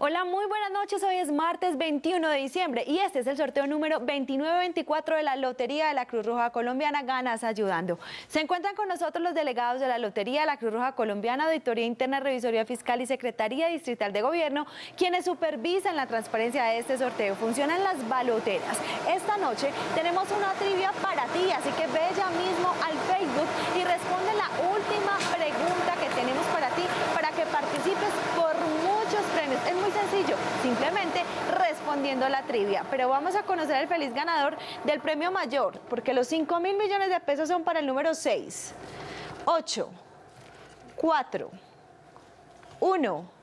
Hola, muy buenas noches. Hoy es martes 21 de diciembre y este es el sorteo número 2924 de la Lotería de la Cruz Roja Colombiana Ganas Ayudando. Se encuentran con nosotros los delegados de la Lotería de la Cruz Roja Colombiana, Auditoría Interna, Revisoría Fiscal y Secretaría Distrital de Gobierno, quienes supervisan la transparencia de este sorteo. Funcionan las baloteras. Esta noche tenemos una trivia para ti, así que ve ya mismo al Facebook y responde la última pregunta que tenemos para ti para que participes por muchos premios. Es muy sencillo, simplemente respondiendo la trivia. Pero vamos a conocer el feliz ganador del premio mayor, porque los 5 mil millones de pesos son para el número 6, 8, 4, 1.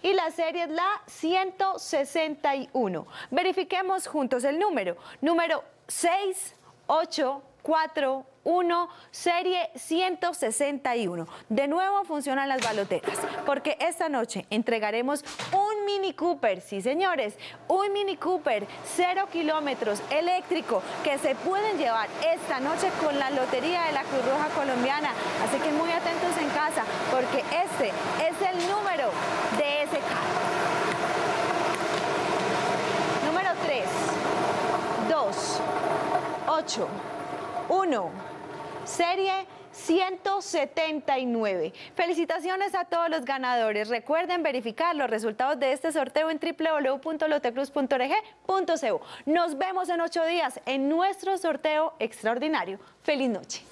Y la serie es la 161. Verifiquemos juntos el número. Número 6, 8, 4, 1, serie 161. De nuevo funcionan las baloteras, porque esta noche entregaremos un Mini Cooper, sí señores, un Mini Cooper 0 kilómetros eléctrico que se pueden llevar esta noche con la Lotería de la Cruz Roja Colombiana. Así que muy atentos en casa, porque este es el número de ese carro. Número 3, 2, 8, 1 serie 179. Felicitaciones a todos los ganadores. Recuerden verificar los resultados de este sorteo en www.lotecruz.org.co. Nos vemos en ocho días en nuestro sorteo extraordinario. Feliz noche.